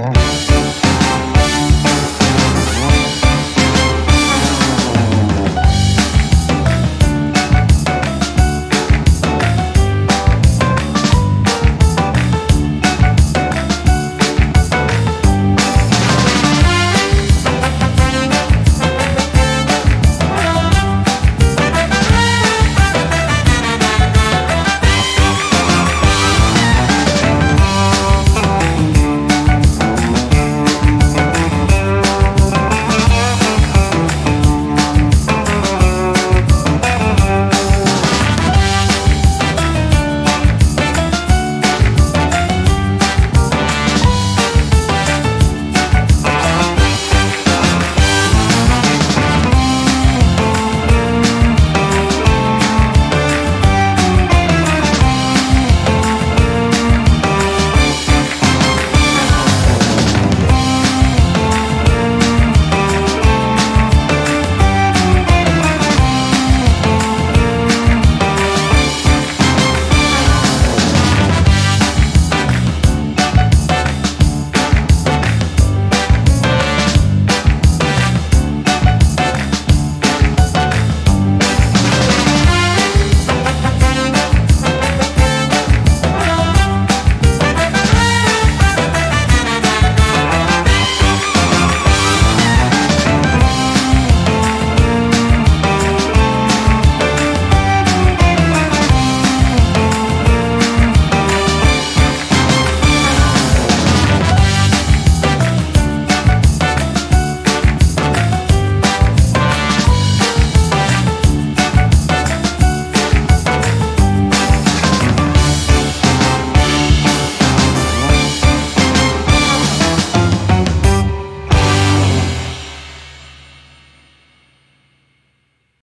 Oh.